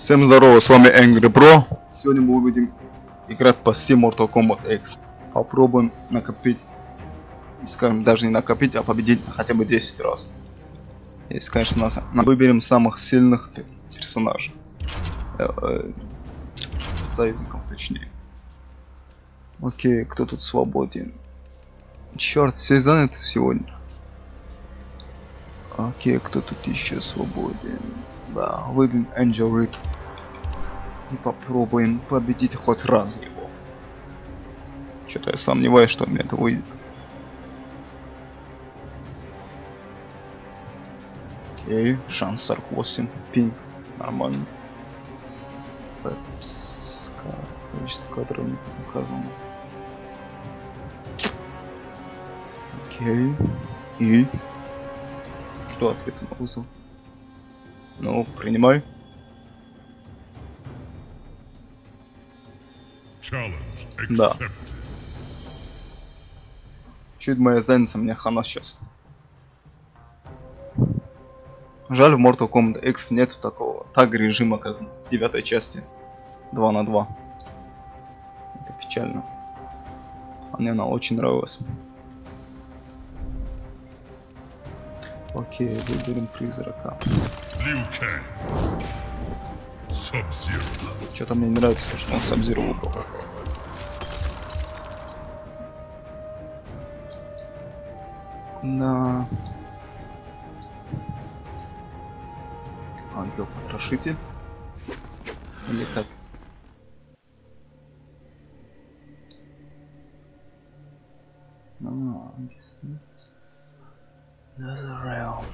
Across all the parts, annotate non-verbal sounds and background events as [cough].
Всем здорово, с вами Angry Bro. Сегодня мы будем играть по Steam Mortal Kombat X. Попробуем накопить, скажем, даже не накопить, а победить хотя бы 10 раз. Если, конечно, нас, мы выберем самых сильных персонажей. Э, э, союзников, точнее. Окей, кто тут свободен? Черт, все заняты сегодня. Окей, кто тут еще свободен? Да, выберем Angel Rip. И попробуем победить хоть раз его. Что-то я сомневаюсь, что у меня это выйдет. Окей, шанс 48. Пинг. Нормально. Пепска. Количество кадров не указано. Окей. И? Что ответ на вызов? Ну, принимай. Да. Чуть моя задница, мне хана сейчас. Жаль, в Mortal Kombat X нету такого так режима, как в девятой части. 2 на 2. Это печально. А мне она очень нравилась. Окей, выберем призрака. Что-то мне не нравится, что он Сабзиру выбрал. Да. Ангел потрошитель. Или как? А, объяснить. Another round.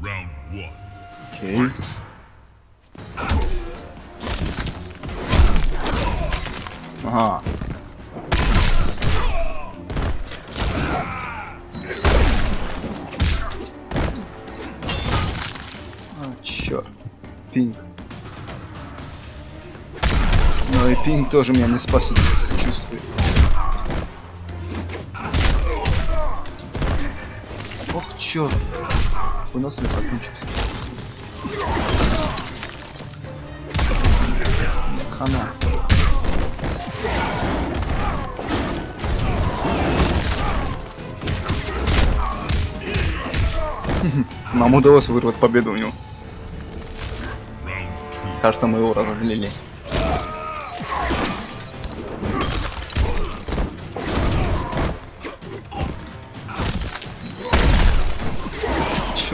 Round one. Okay. Ага. А, черт. Пинг. Ну и пинг тоже меня не спасет, черт. Выносливость закончился. Хана. [laughs] Нам удалось вырвать победу у него. Кажется, мы его разозлили.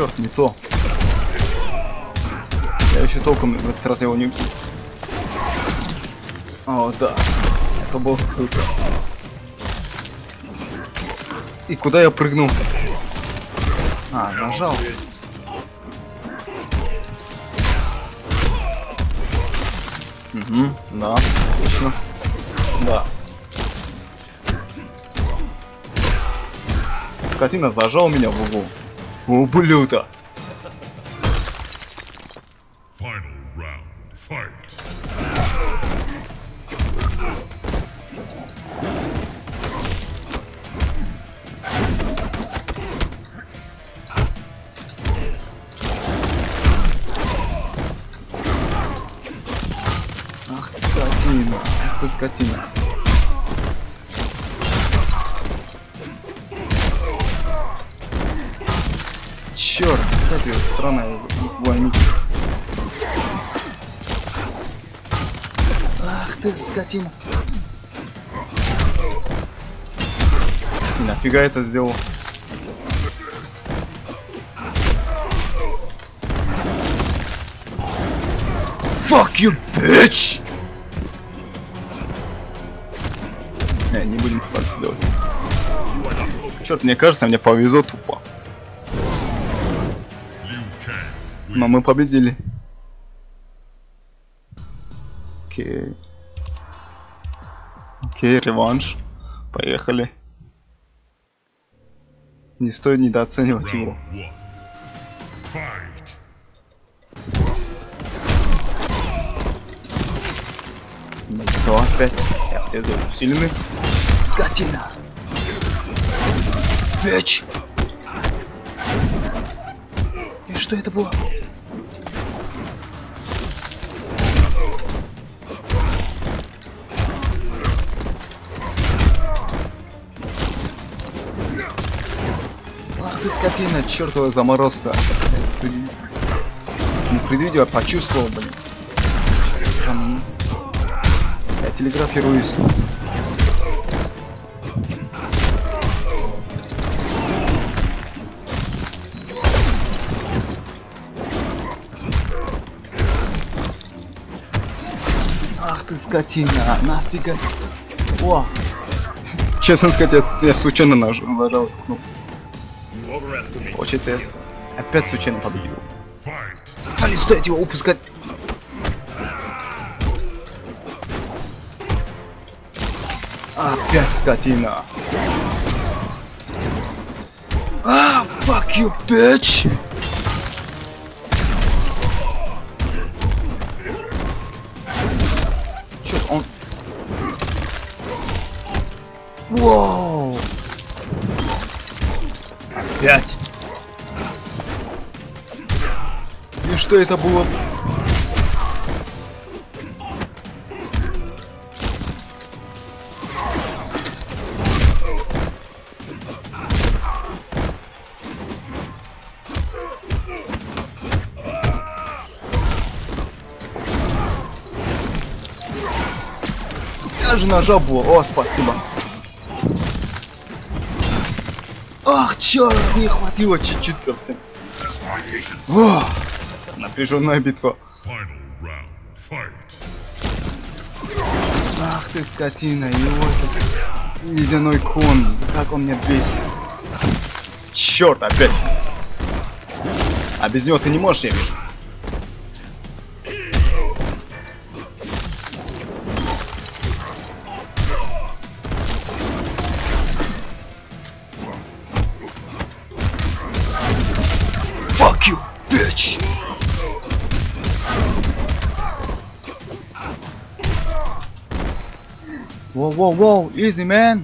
Черт, не то. Я еще толком в этот раз его не... О, да. Это было круто. И куда я прыгнул? А, нажал. Угу, да, отлично. Да. Скотина зажал меня в угол. Ублюдок! Ах Нафига это сделал? Fuck you, bitch! Не, не будем так делать. Черт, мне кажется, мне повезло тупо. Но мы победили. Окей. Окей, реванш. Поехали. Не стоит недооценивать его. Ну что, опять? Я тебя зову сильный. Скотина! Печь! И что это было? Скотина, чертова заморозка. Предвидел, а почувствовал, блин. Странно. Я телеграфируюсь. Ах ты скотина, нафига. О! [laughs] Честно сказать, я, я случайно нажал, нажал эту кнопку. Получается, я опять случайно победил. А не стоит его упускать. Опять скотина. А, fuck you, bitch! И что это было? Я же нажал было. О, спасибо. Ах, черт, не хватило чуть-чуть совсем. О, напряженная битва. Ах ты скотина, его этот ледяной кон, как он меня бесит. Черт, опять. А без него ты не можешь, я вижу. Whoa, whoa, whoa, easy, man.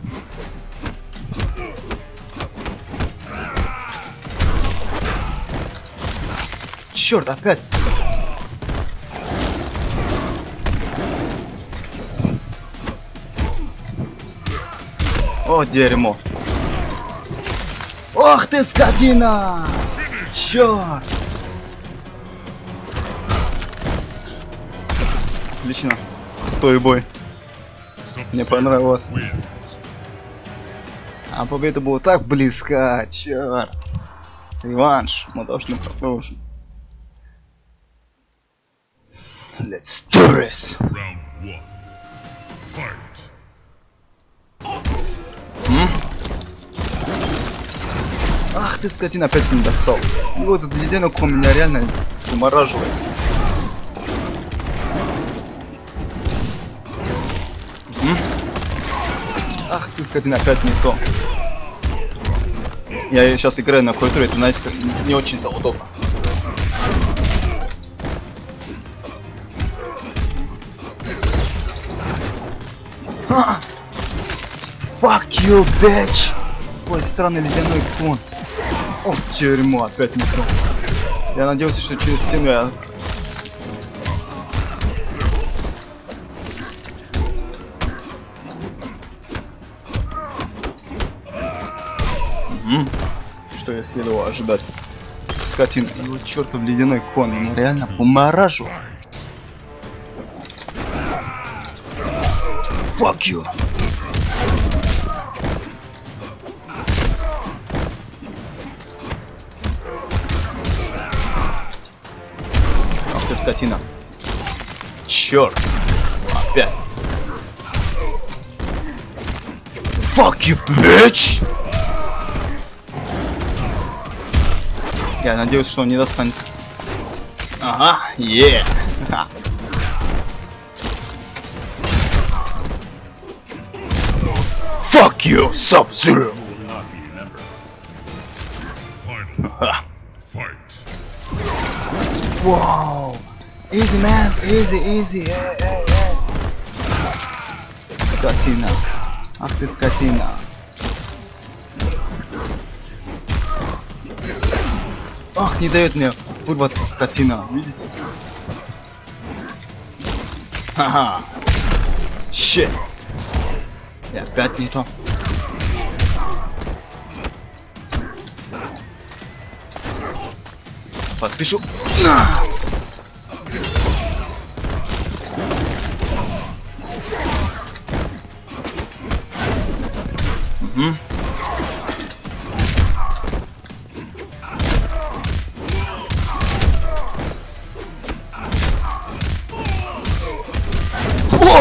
Черт, опять. О, дерьмо. Ох ты, скотина! Черт! Отлично. Той бой. Мне понравилось. А победа была так близка, черт. Реванш, мы должны продолжить. Let's do this. Ах ты, скотина, опять не достал. И вот этот ледяной ком меня реально замораживает. Ты, скотина, опять не то. Я сейчас играю на клавиатуре, это, знаете, не очень-то удобно. А! Fuck you, bitch! Ой, странный ледяной кон. О, дерьмо, опять не то. Я надеялся, что через стену я... Что я следовало ожидать? Скотина, его чертов ледяной кон, меня реально помораживает. Fuck you! Ах ты скотина. Черт. Опять. Fuck you, bitch! Я надеюсь, что он не достанет. Ага, е. Ха. Fuck you, Ха. fight. Wow! Easy, man! Easy, easy! Эй, эй, эй! Скотина! Ах ты скотина! Не дает мне вырваться скотина, видите? Ха-ха! Щет! И опять не то. Поспешу. На! Мгм.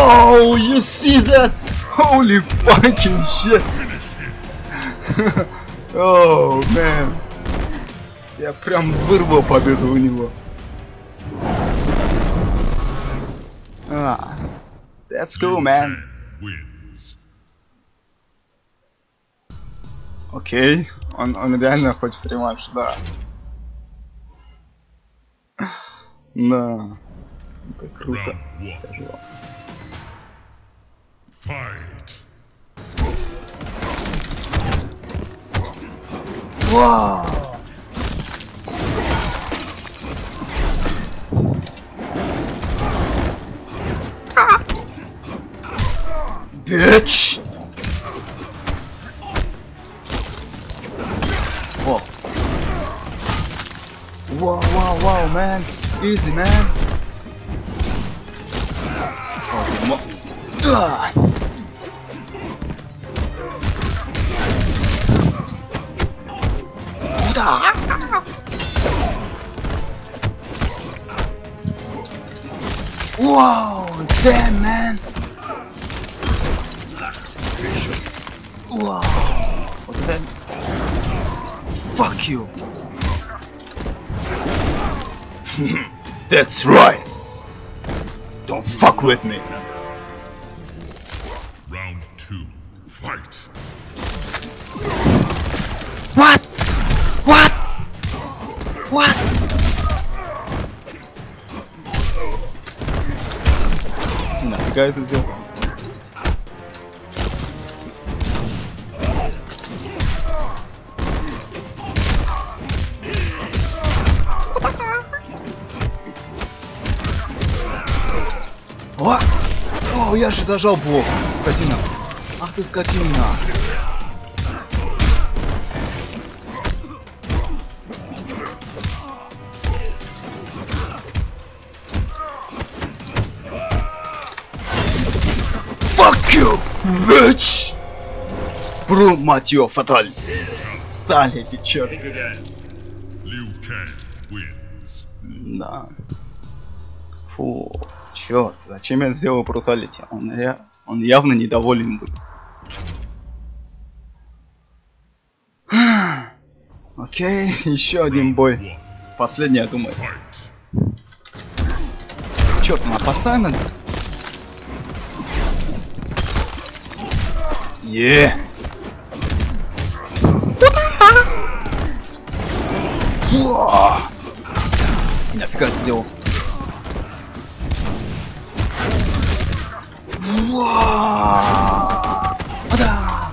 Whoa, you see that? Holy fucking shit! [laughs] oh, man. Я прям вырвал победу у него. А, that's cool, man. Окей, он, он реально хочет реманш, да. [sighs] Да. Это круто. Скажу вам. Fight. Вау! Bitch! Whoa. Wow, wow, wow, man. Easy, man. Oh, Wow, damn man. Wow. What the Fuck you. [laughs] That's right. Don't fuck with me. Это сделал? О! О, я же зажал блок, скотина. Ах ты скотина. Bitch! Бру, мать ее, фаталь. Черт. Liu Kang wins. Да. Фу, черт, зачем я сделал бруталити? Он, ре- он явно недоволен был. [sighs] Окей, еще один бой. Последний, я думаю. Черт, она постоянно... Е. Нафига это сделал? Да!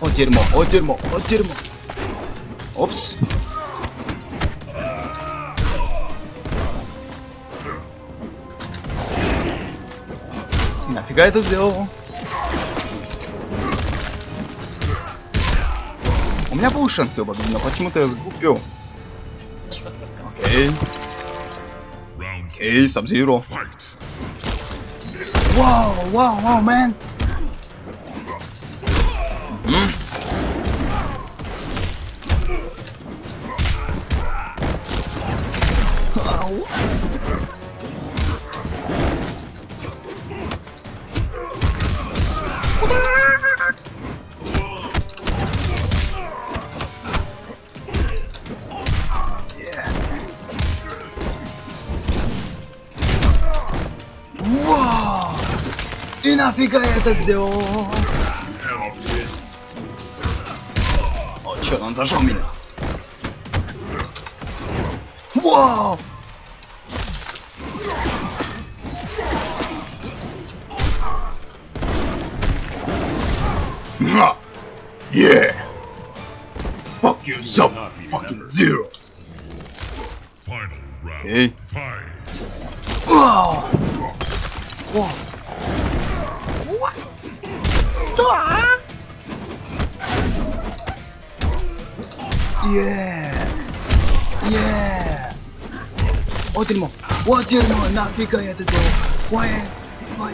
О, дерьмо, о, дерьмо, о, дерьмо. Опс. Нафига это сделал? У меня был шанс его победить, но почему-то я сглупил. Окей, окей, Сабзиро. Вау, вау, вау, мэн. Нафига я это сделал? О, чё, он зажал меня. Вау! Ха! Yeah! Fuck you, sub fucking zero! Final round. Окей. Fight. Вау! Вау! Е! Е! О, дерьмо! О, дерьмо! Нафига я это сделал? Why I, why?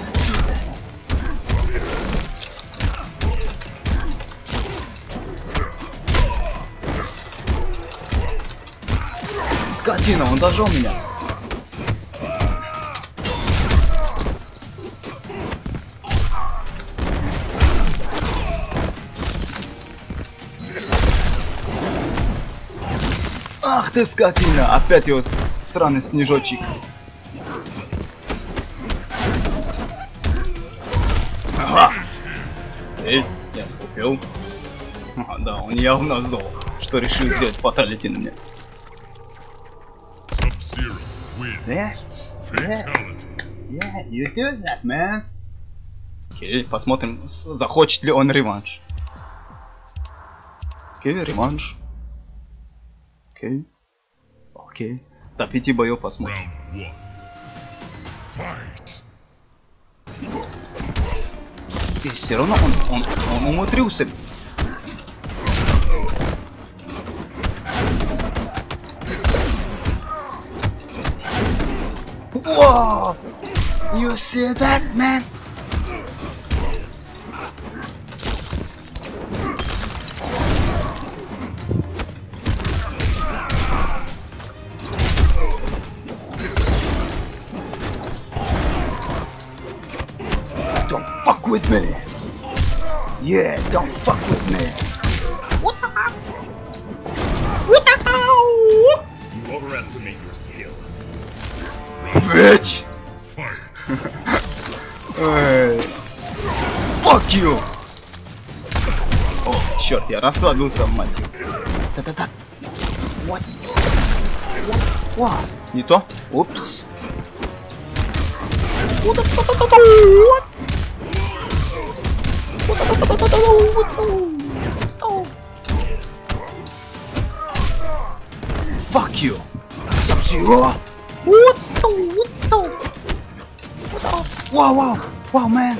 Скотина, он дожал меня. Ах ты скотина! Опять его странный снежочек. Ага. Эй, я скупил. А, да, он явно зол, что решил сделать фаталити на мне. That's... Fatality. yeah, you do that, man. Окей, посмотрим, с- захочет ли он реванш. Окей, реванш. Окей. Окей. До пяти боев посмотрим. И все равно он, он, он умудрился. Whoa! You see that, man? Don't fuck with me! What the hell? What the hell? You overestimate your skill. Bitch! Эй. Fuck you! О, черт, я расслабился, мать. Да-да-да. What? What? What? Не то? Упс. What? wow! Wow, man!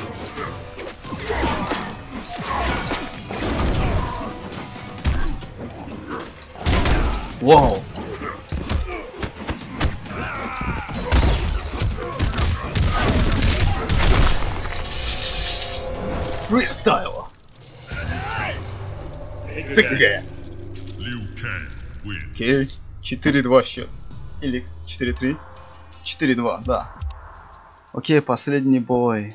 Wow! Freestyle! Фига! Liu Kang wins. Окей, 4-2 счет. Или 4-3? 4-2, да. Окей, последний бой.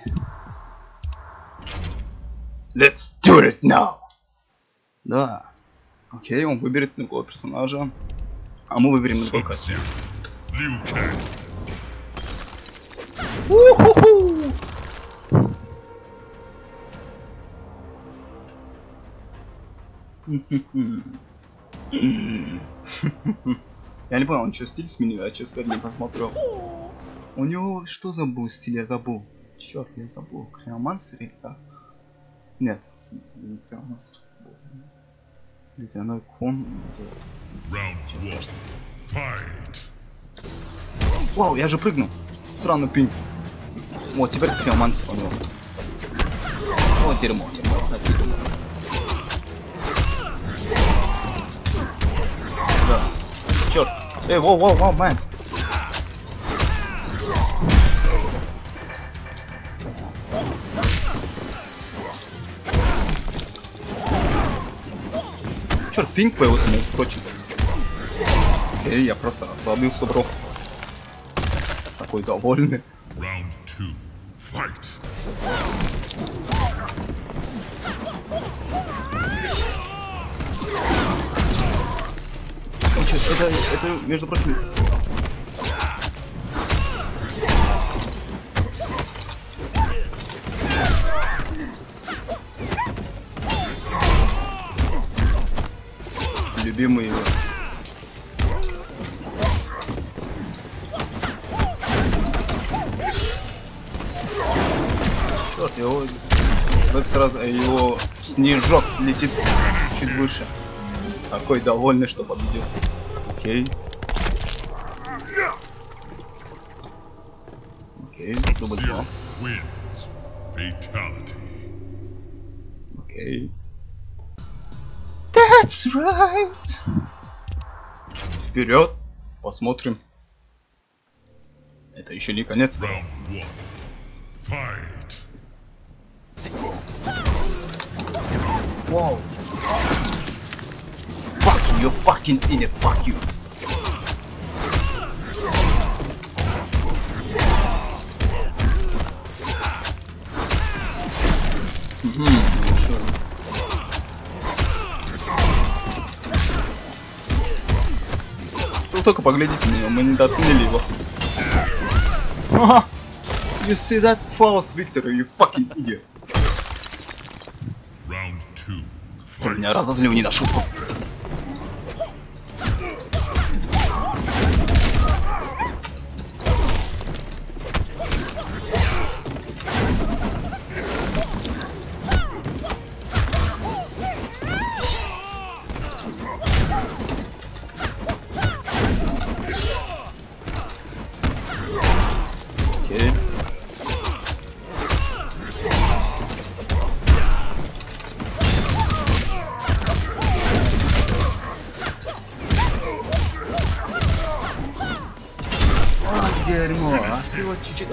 Let's do it now! Да. Окей, он выберет другого персонажа. А мы выберем другой костюм. [laughs] Я не понял, он что, стиль сменил? Я, честно сказать, не посмотрел. У него что за был стиль? Я забыл. Черт, я забыл. Криомансер или как? Нет, не Криомансер. Ледяной кон. Сейчас. Вау, я же прыгнул. Странный пинг. Вот, теперь Криомансер у него. Вот дерьмо. дерьмо. Да. Черт. Эй, воу, воу, воу, мэн. Черт, пинг появился, между прочим. Окей, я просто расслабился, бро. Такой довольный. Он чё, это, это, между прочим... Любимый его. Черт, его... В этот раз его снежок летит чуть выше. Такой довольный, что победил. Окей. Окей, дубль два. Окей. That's right. Вперед. Посмотрим. Это еще не конец. Вау. Fuck you, you fucking idiot, fuck you. Вы только поглядите на него, мы недооценили его. You see that false victory, you fucking idiot. Round two. Меня разозлил не на шутку.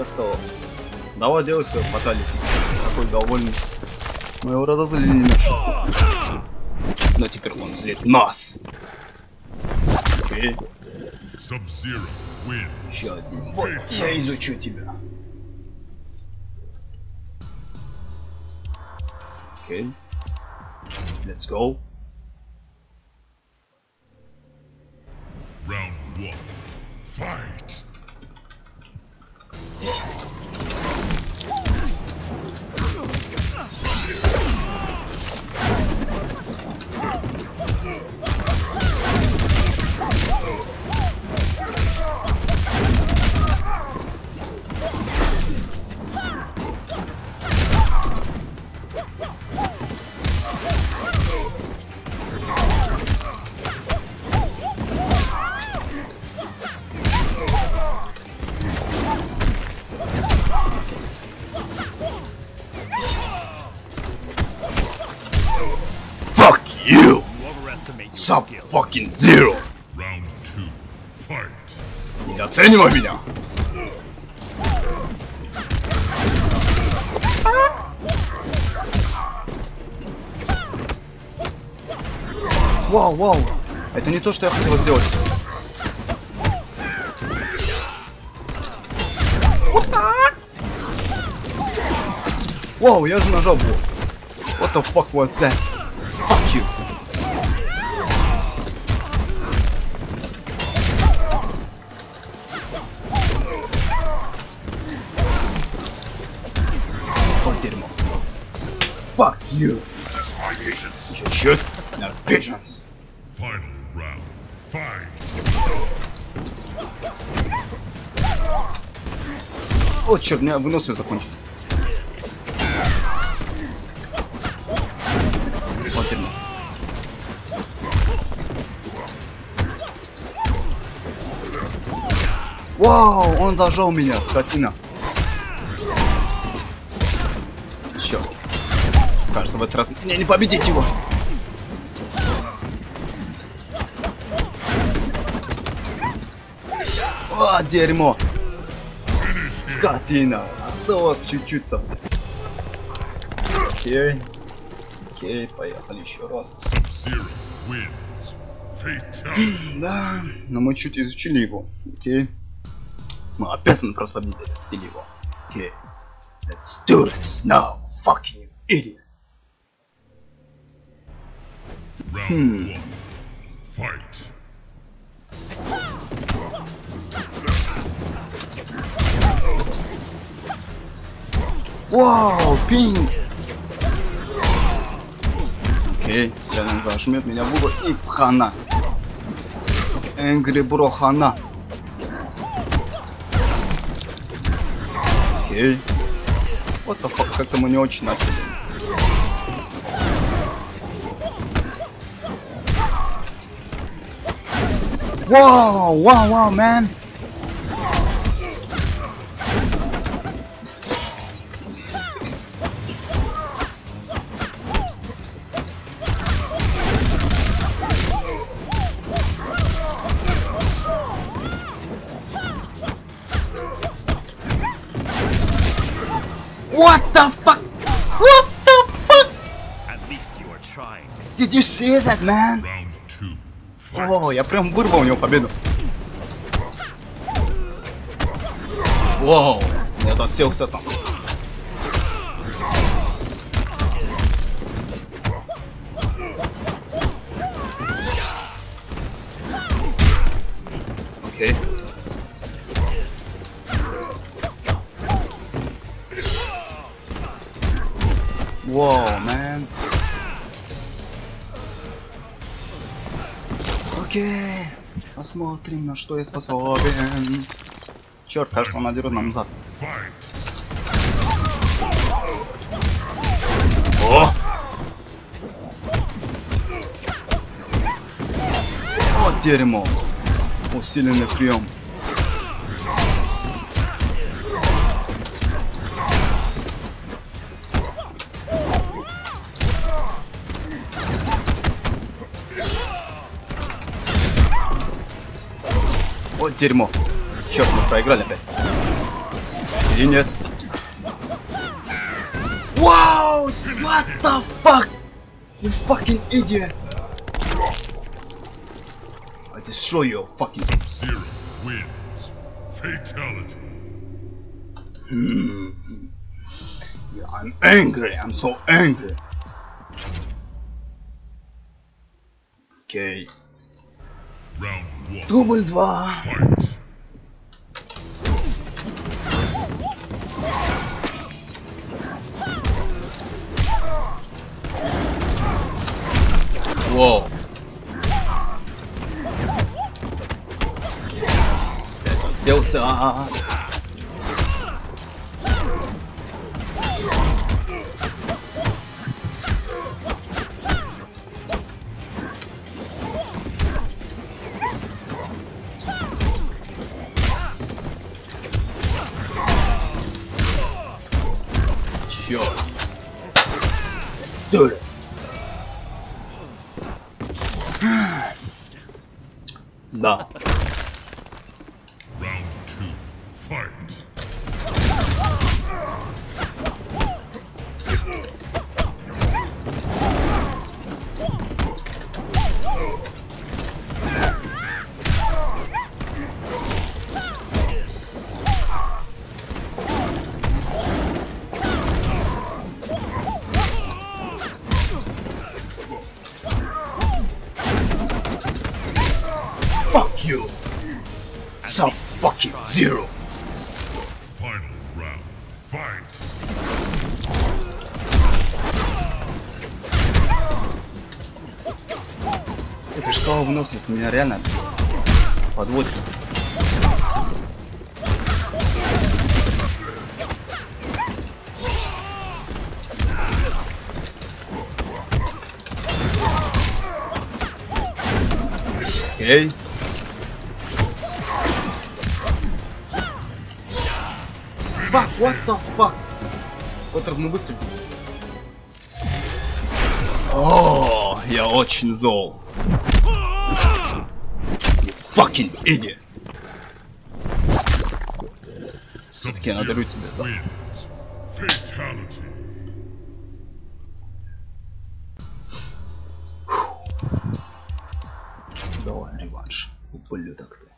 Осталось. Давай делай свой фаталити. Такой довольный. Мы его разозлили не на шутку. Но теперь он злит нас. Окей, еще один. Вот, я изучу тебя. Окей. Let's go. Round one. Fight. Sub fucking zero! Round two. Fight. Недооценивай меня! Вау, вау! Это не то, что я хотел сделать. Вау, я же нажал блок. What the fuck was that? Fuck you. Чуть-чуть. На patience. Final round. Fight. О, черт, меня выносливо закончить. Вот дерьмо. Вау, он зажал меня, скотина. Черт. Кажется, в этот раз мне не победить его. О, дерьмо. Скотина. Осталось чуть-чуть совсем. Окей. Окей, поехали еще раз. Да, но мы чуть изучили его. Окей. Мы обязаны просто победить стиль его. Окей. Let's do this now, fucking idiot. Round one. Fight. Вау, пинг! Окей, рядом зажмет меня в угол и хана. Энгри бро хана. Окей. Вот как-то мы не очень начали. Whoa! Whoa! Whoa, man! What the fuck? What the fuck? At least you are trying. Did you see that, man? Round two. Fight. О, я прям вырвал у него победу. Вау, я заселся там. Посмотрим, на что я способен. Черт, кажется, он надерет нам зад. Fight. О! Вот дерьмо. Усиленный прием. дерьмо. Черт, мы проиграли опять. Или нет? Вау! What the fuck? You fucking idiot! I destroy you, fucking... Zero wins. Fatality. Yeah, I'm angry, I'm so angry. Окей. Round one. Дубль два. Fight. Воу. Это селся. Меня реально подводит. Окей. Fuck, what the fuck? В этот раз мы быстро. О, я очень зол. Fucking idiot. Все-таки я надарю тебе за... Давай реванш, ублюдок ты.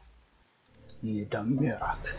Недомерок.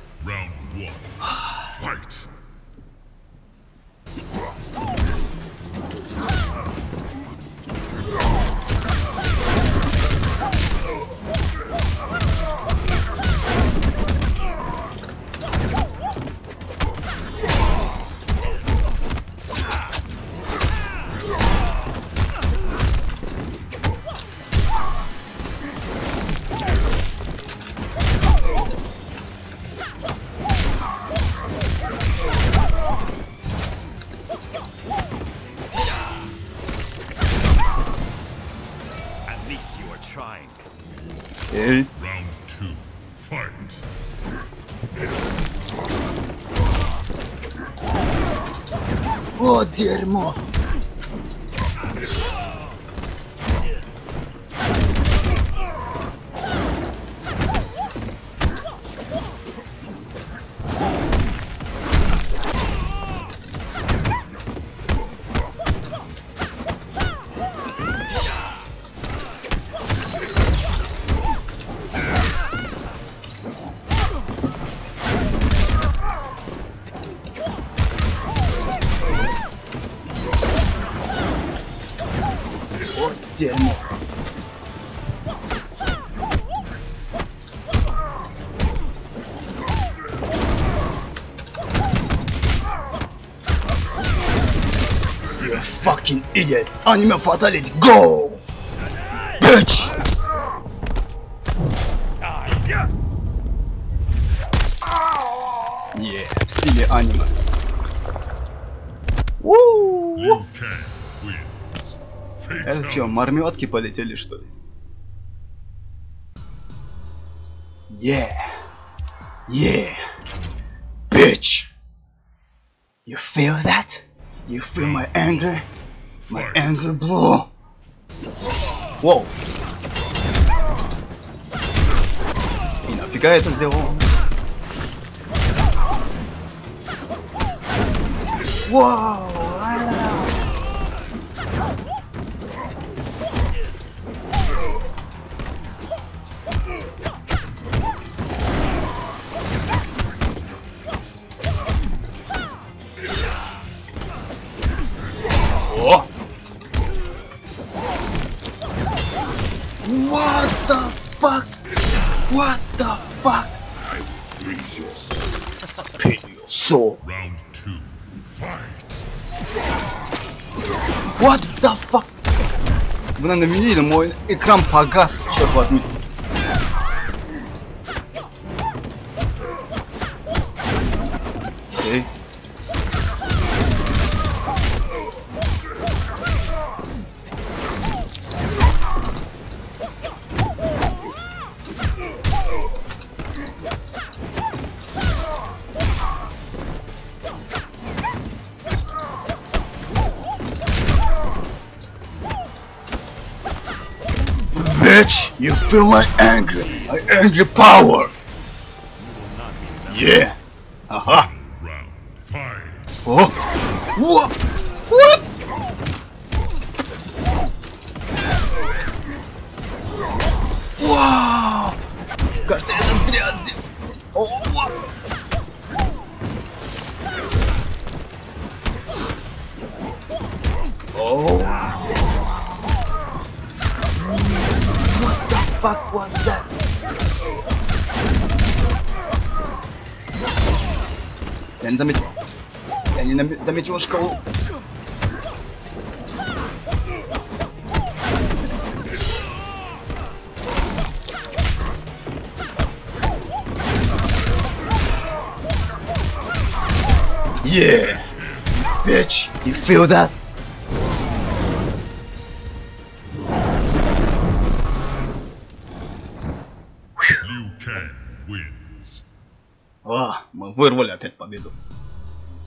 Fucking idiot! Anime fatality, go! Bitch! Yeah, в стиле аниме. Это что, марметки полетели что ли? Yeah. Yeah. Bitch. You feel that? You feel my anger? My Fight. anger blow. Воу. И нафига я это сделал? Вау! Экран погас, черт возьми. feel my anger, my angry power. Yeah. Ага. Round. Fight. О! What? What? Вау! Кажется, я это зря сделал. О, ва- Fuck was that? Я не заметил. Я не наме- заметил шкалу. Yeah, bitch, you feel that?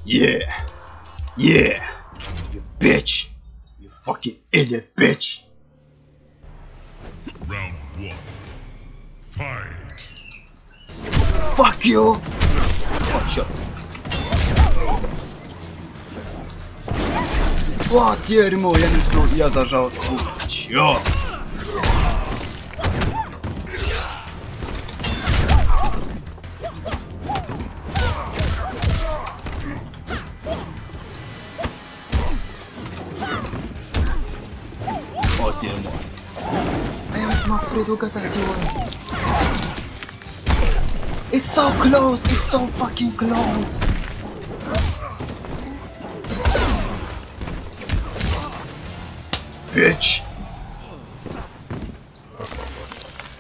Yeah, yeah, you bitch, you fucking idiot bitch. Round one. Fight. Fuck you! О, черт. Вот дерьмо, я не успел, я зажал. Черт! look at that one. It's so close, it's so fucking close. Bitch.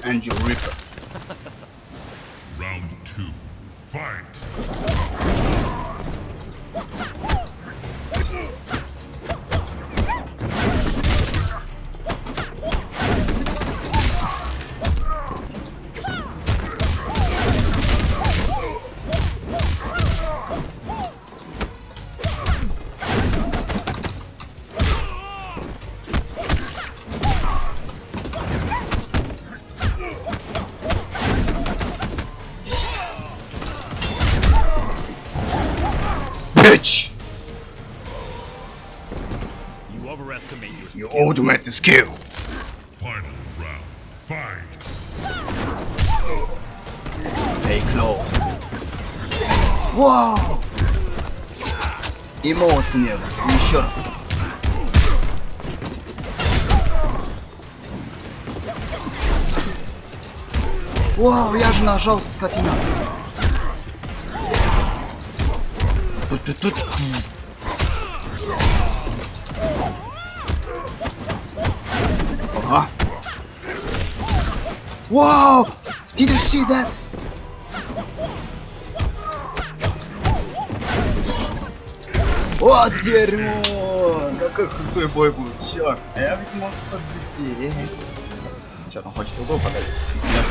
And you ripper. bitch! You overestimate your skill. You ultimate skill. Final round. Fight. Stay close. Whoa! Emotional. You shut up. Вау, я же нажал, скотина. Тут, тут. Ага. Вау! Did you see that? Вот дерьмо! Какой крутой бой был, черт! А я ведь мог победить. Че, там хочет угол подарить? You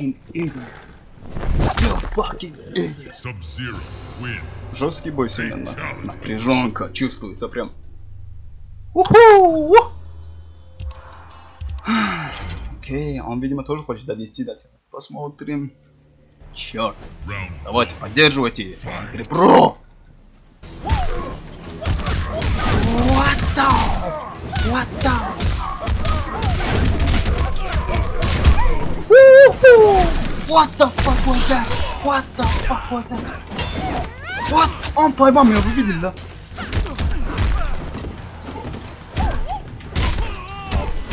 fucking idiot. You fucking idiot. Жесткий бой сегодня. на- Напряженка чувствуется прям. Уху! Окей, он, видимо, тоже хочет донести до тебя. Посмотрим. Черт, давайте поддерживайте. Pro! What the? What the? What the fuck was that? What the fuck was that? What? Он поймал меня, вы видели, да?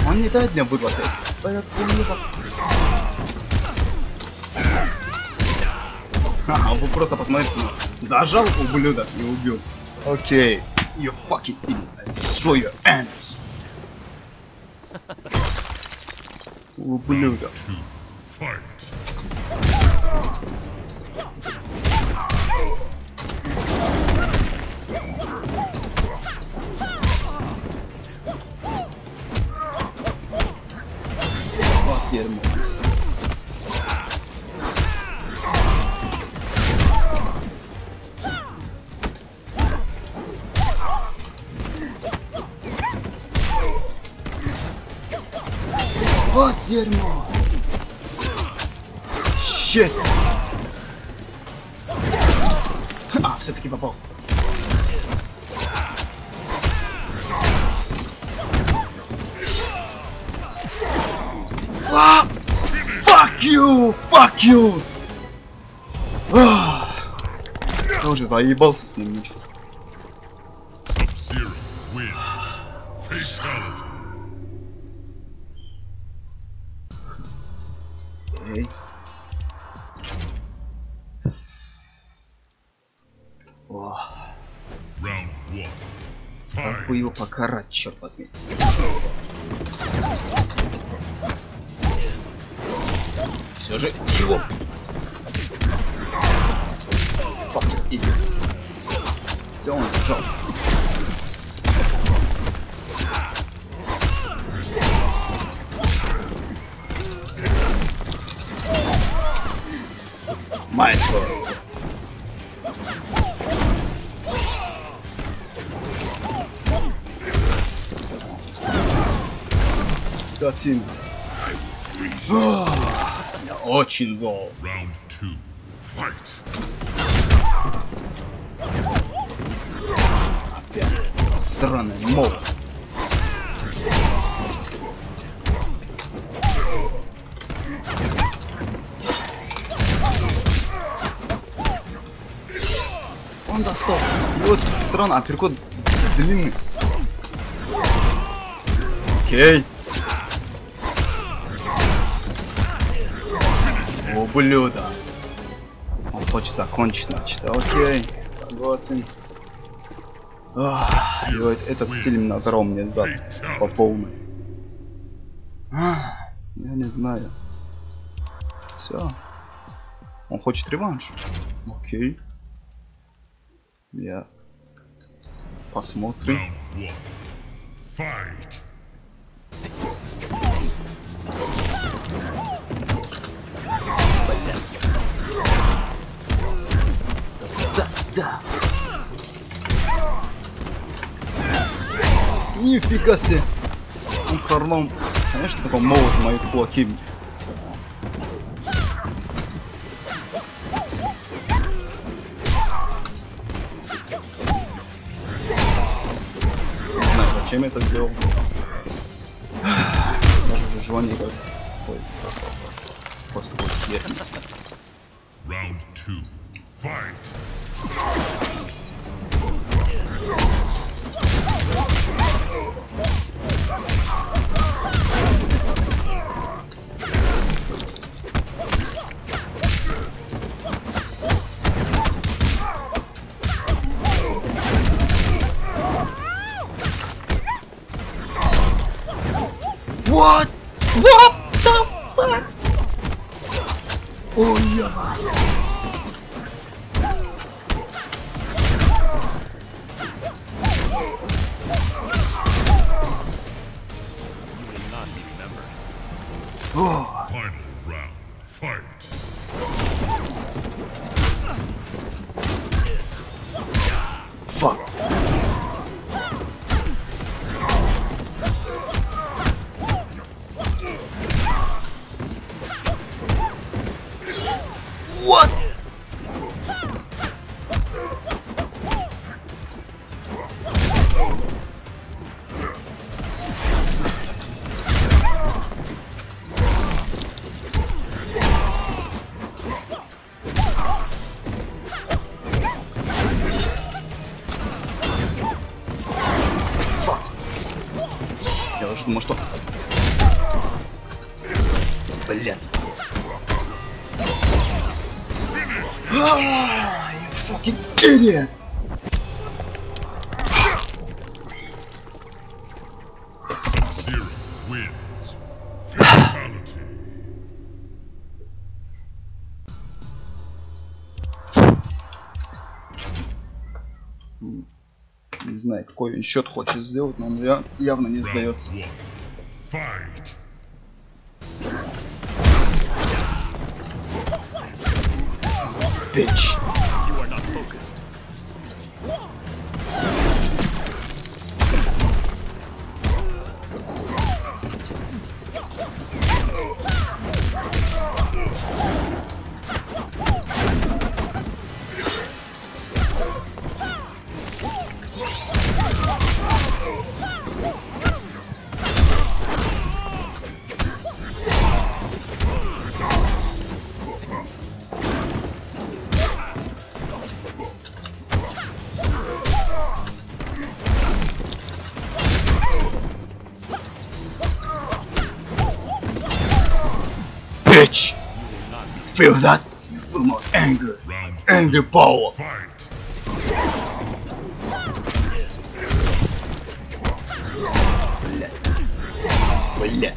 Он не дает мне ублюдок. Ха, вы просто посмотрите. на- Зажал ублюдок и убил. Окей. You fucking idiot. I destroy your anus. Ублюдок. two. Fight. Щет. А, все-таки попал. А! Fuck you! Fuck you! Ах. Я уже заебался с ним мучиться. Покарать, черт возьми. Все же его... Ах, Я очень зол. Опять. Сраный молот. Он достал. Вот странно, апперкот длинный. Окей. Ублюдок. Он хочет закончить начато. Окей, согласен. Ах, вот этот стиль мне зад по полной. Ах, Я не знаю. Все. Он хочет реванш. Окей. Я. Посмотрим. Fight. Нифига себе. Он Харлом. Конечно, такой молот мои кулаки. Не знаю, зачем я это сделал. Даже уже желание как... Ой, просто вот. Round two. Fight. Какой счет хочет сделать, но он я- явно не сдается. one. Feel that? You feel my anger. Anger power. Бля.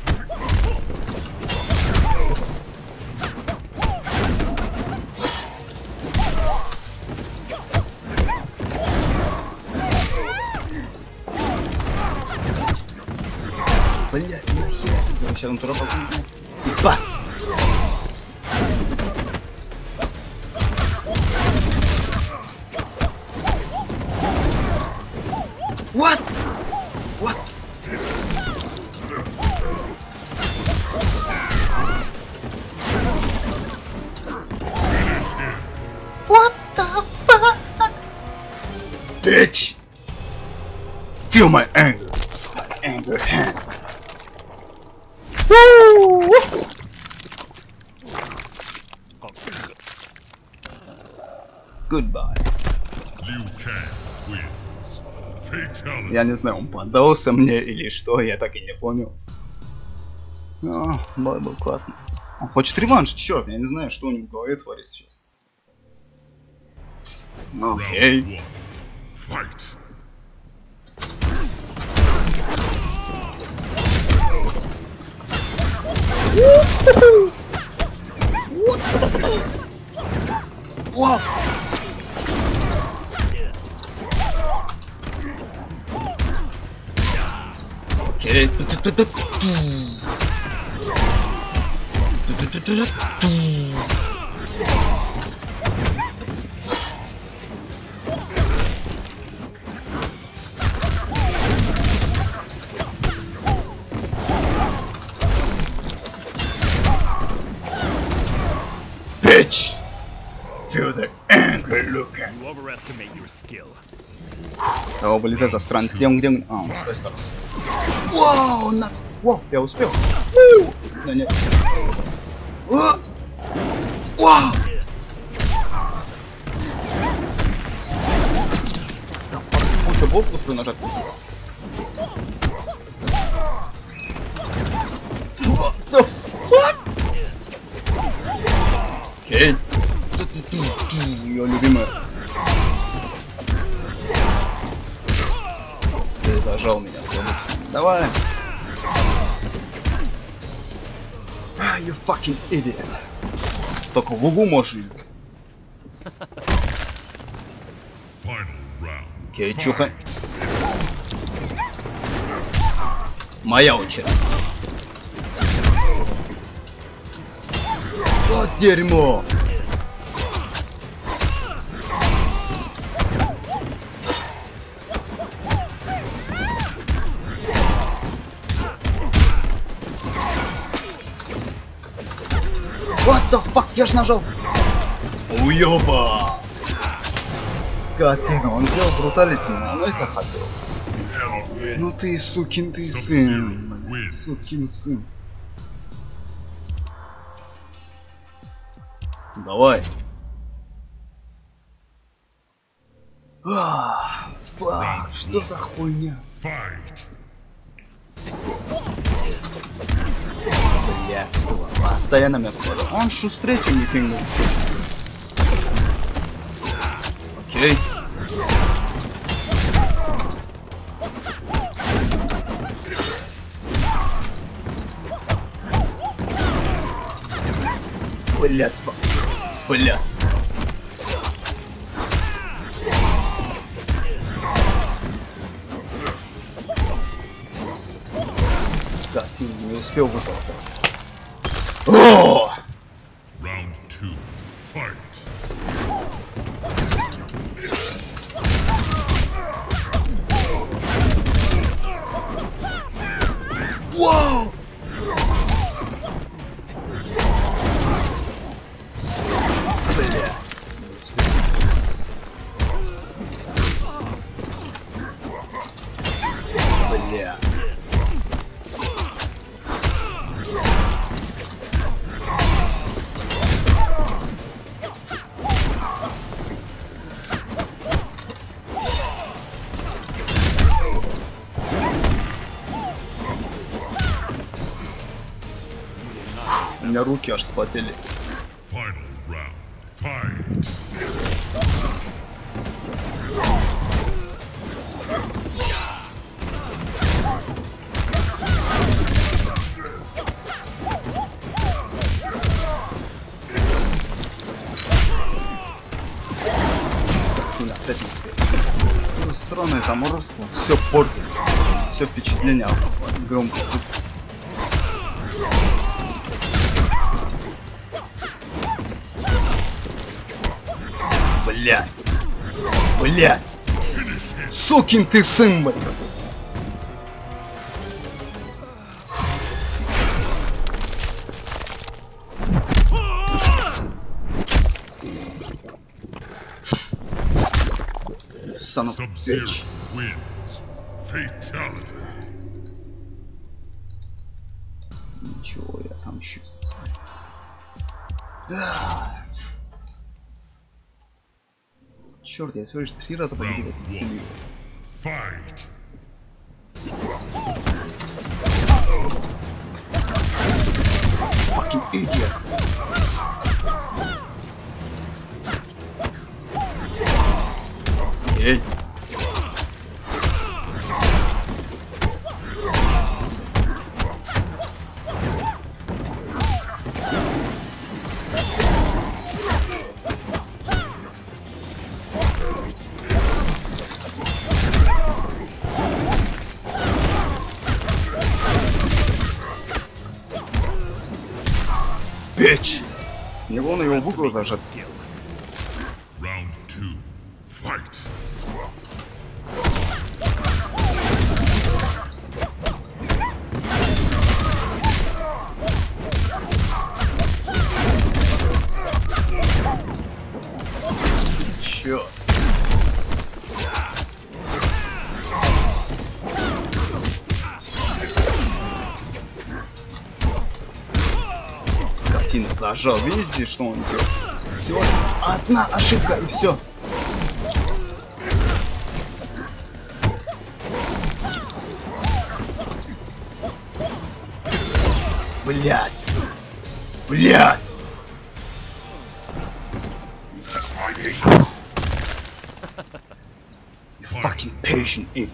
Бля, и нахера ты завещал натура И бац! Знаю, он поддался мне или что, я так и не понял. А, бой был классно. Он хочет реванш, черт, я не знаю, что у него в голове творится сейчас. Окей. Вау! Окей. Ту-ту-ту-ту. Ту-ту-ту-ту. Bitch! Feel the anger look at You overestimate your skill. Давай вылезай, засранец. Где он, где он? А, он с той стороны. Вау, на... Вау, я успел. У! Да нет. О! Вау! Да, он что, Давай. Ah, you fucking idiot. Только в углу можешь. Чухай. Моя очередь. Вот дерьмо. Я ж нажал. Уёба. Скотина, он сделал бруталити, но это хотел. Ну ты сукин ты сын, сукин сын. Давай. А, фак, что за хуйня? Fight. Постоянно меня попадает. Он шустрее, чем Викинг. Окей. Блядство. Блядство. Скотин, не успел выпаться. Round two. Fight. Меня руки аж вспотели. Сукин ты сын, блядь. Son of bitch. Ничего, я там еще. Черт, я всего лишь три раза победил эту семью. Fight. Fucking idiot. Эй. Зажал. Видите, что он делает? Всего одна ошибка и все. Блять. Блять. You fucking patient ape.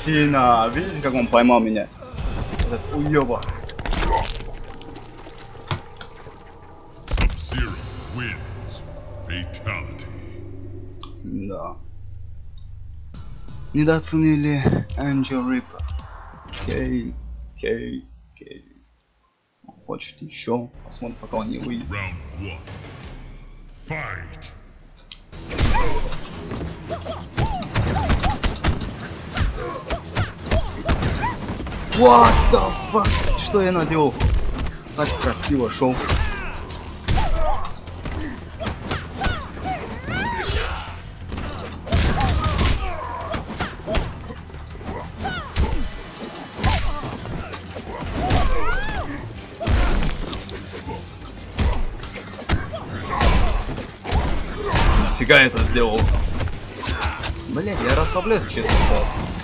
Скотина! Видите, как он поймал меня? Этот уёба. Да. Недооценили Энджел Риппер. Кей, Кей, Кей. Хочет еще? Посмотрим, пока он не выйдет. Fight. What the fuck? Что я наделал? Так красиво шел. Фига это сделал. Блять, я расслабляюсь, честно сказать.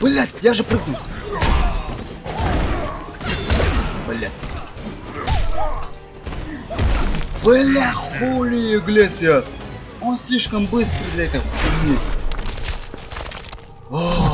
Блять, я же прыгнул. Блять. Бля, хули Иглесиас. Он слишком быстрый для этого. О.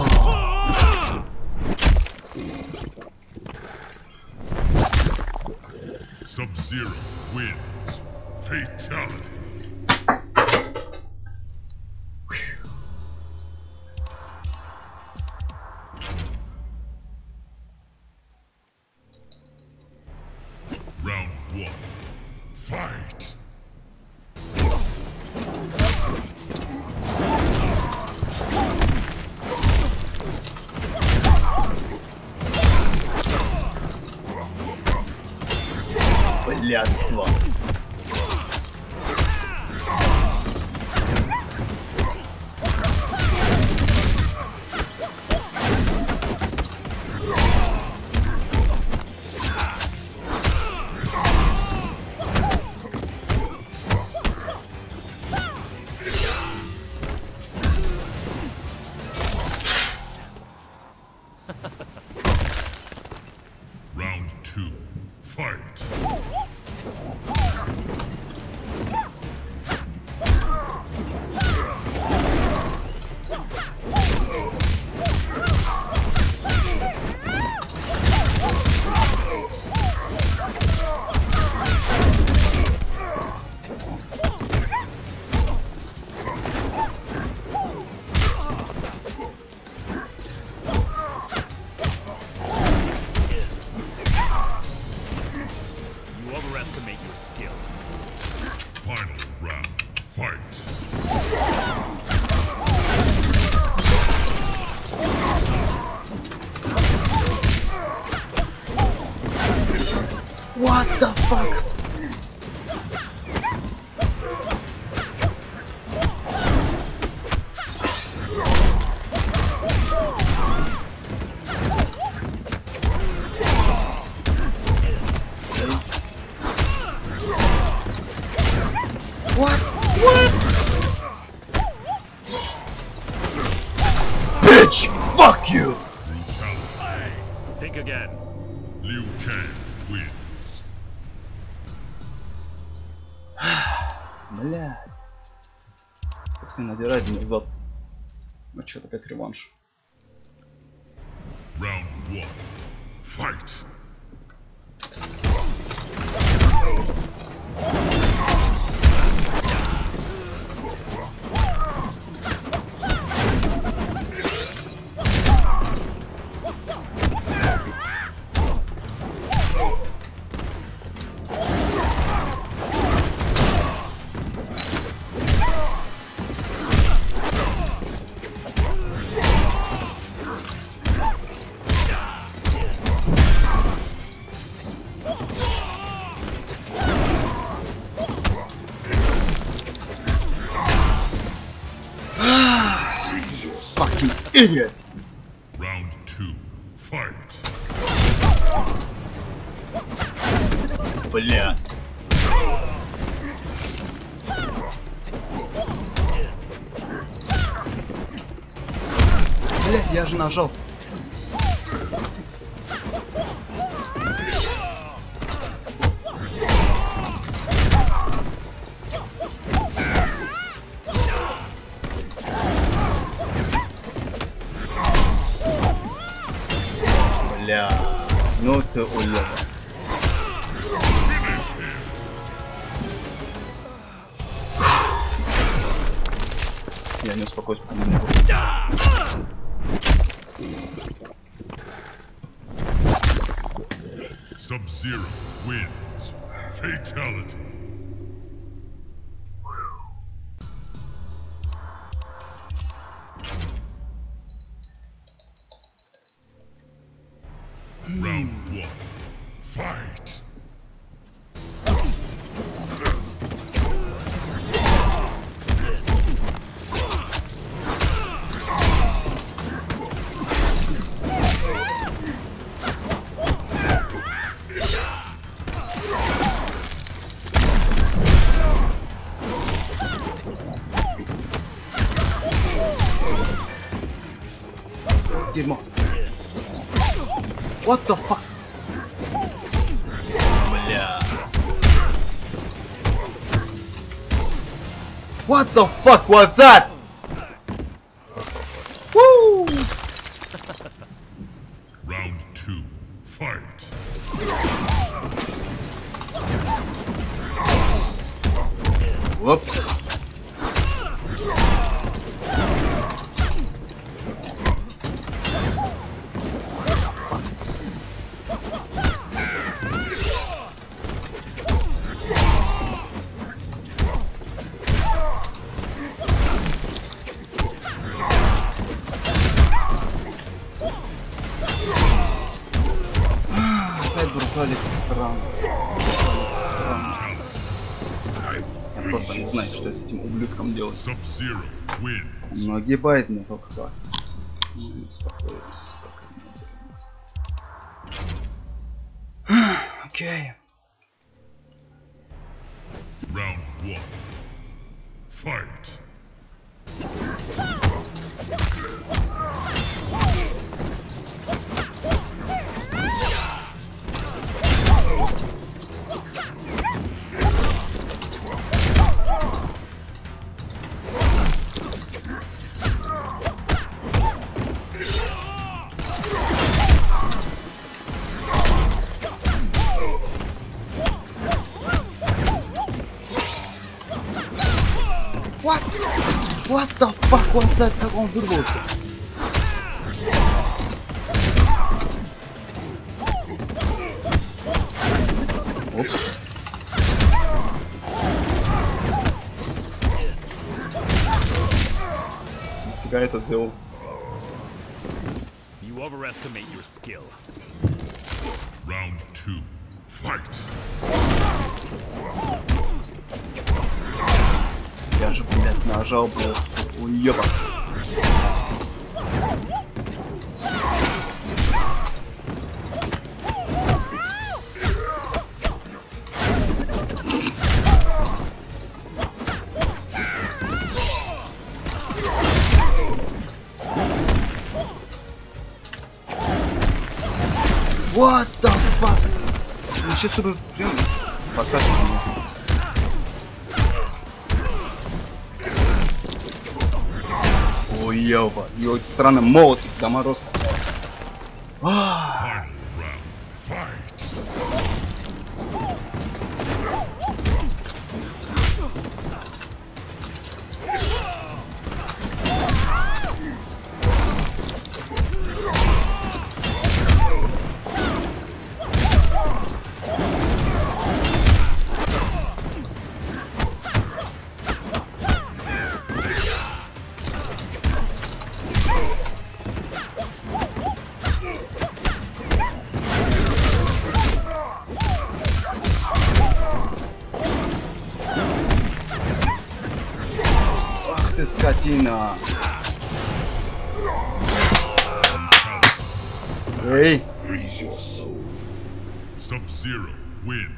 What the fuck? Что, опять реванш. Round one. Fight. Idiot! Round two. Fight. Блядь. Блядь, я же нажал. Я не успокоюсь, пока не могу. Sub-Zero wins. Fatality. Was that? Он нагибает меня that? Как он вырвался? Упс. Нифига это сделал. You overestimate your skill. Round two. Fight. Я же, блядь, нажал, блядь, уебан. Ничего себе, прям подкатывает меня. Ой, ёба. И вот странно, молот из заморозка. А, Final скотина. Эй, Sub-Zero wins.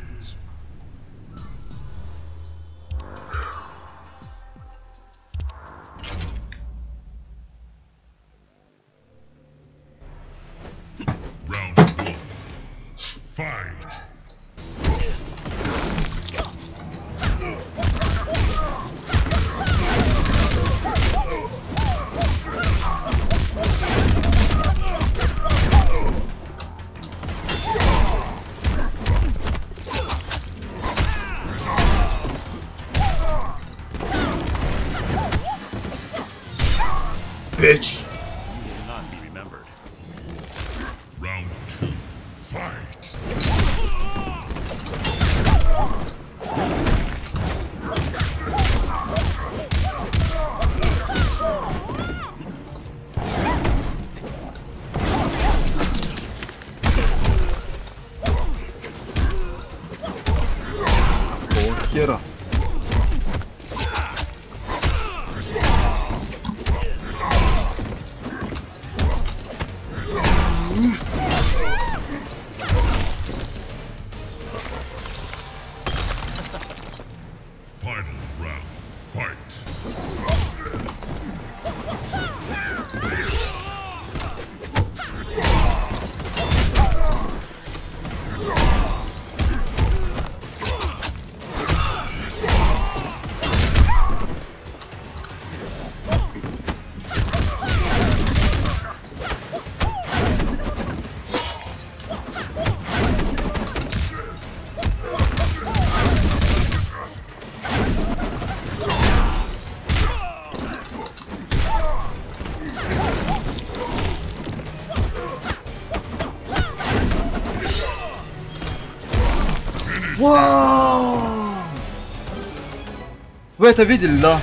Вы это видели, да?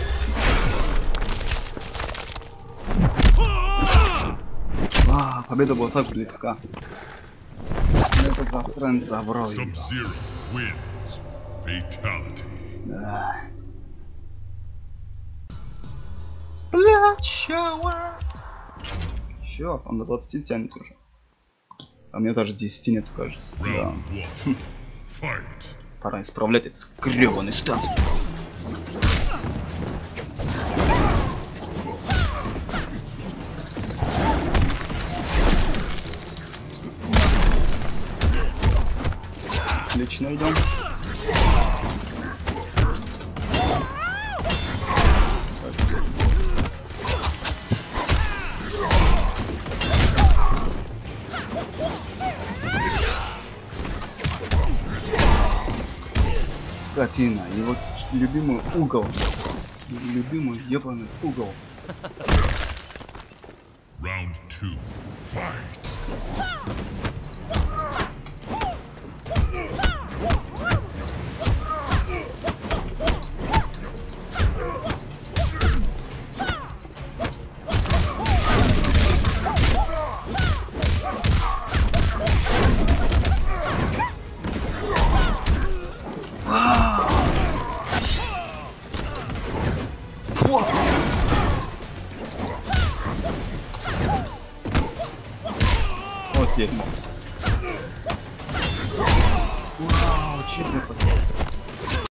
А, победа была так близка. Этот засранец забрал ее. Да. Шауэр. Чё, он до 20 тянет уже. А мне даже 10 нет, кажется. Да. Fight. Пора исправлять этот гребаный станцию. Отлично идем. Скотина, его любимый угол. Любимый ебаный угол.